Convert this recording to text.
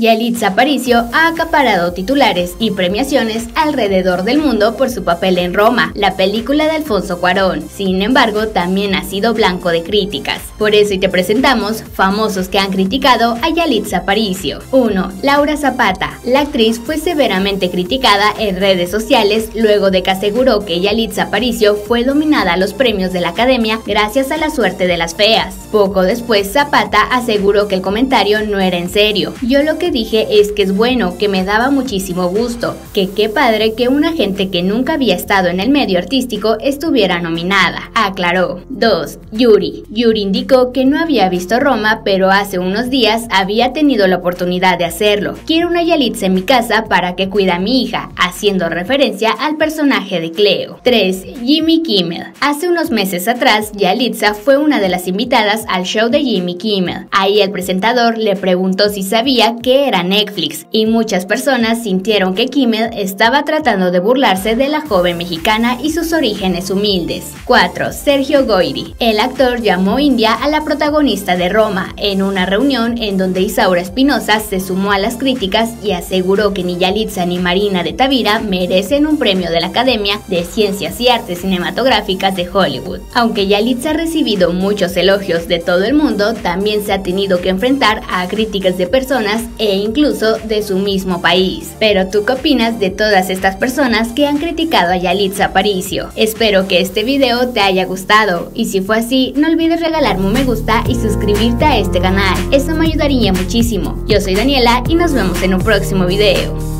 Yalitza Aparicio ha acaparado titulares y premiaciones alrededor del mundo por su papel en Roma, la película de Alfonso Cuarón. Sin embargo, también ha sido blanco de críticas. Por eso hoy te presentamos famosos que han criticado a Yalitza Aparicio. 1. Laura Zapata. La actriz fue severamente criticada en redes sociales luego de que aseguró que Yalitza Aparicio fue dominada a los premios de la Academia gracias a la suerte de las feas. Poco después, Zapata aseguró que el comentario no era en serio. Yo lo que dije es que es bueno, que me daba muchísimo gusto, que qué padre que una gente que nunca había estado en el medio artístico estuviera nominada, aclaró. 2. Yuri. Yuri indicó que no había visto Roma, pero hace unos días había tenido la oportunidad de hacerlo. Quiero una Yalitza en mi casa para que cuida a mi hija, haciendo referencia al personaje de Cleo. 3. Jimmy Kimmel. Hace unos meses atrás, Yalitza fue una de las invitadas al show de Jimmy Kimmel. Ahí el presentador le preguntó si sabía que era Netflix, y muchas personas sintieron que Kimmel estaba tratando de burlarse de la joven mexicana y sus orígenes humildes. 4. Sergio Goyri. El actor llamó India a la protagonista de Roma en una reunión en donde Isaura Espinosa se sumó a las críticas y aseguró que ni Yalitza ni Marina de Tavira merecen un premio de la Academia de Ciencias y Artes Cinematográficas de Hollywood. Aunque Yalitza ha recibido muchos elogios de todo el mundo, también se ha tenido que enfrentar a críticas de personas e incluso de su mismo país. Pero tú qué opinas de todas estas personas que han criticado a Yalitza Aparicio? Espero que este video te haya gustado y si fue así, no olvides regalarme un me gusta y suscribirte a este canal. Eso me ayudaría muchísimo. Yo soy Daniela y nos vemos en un próximo video.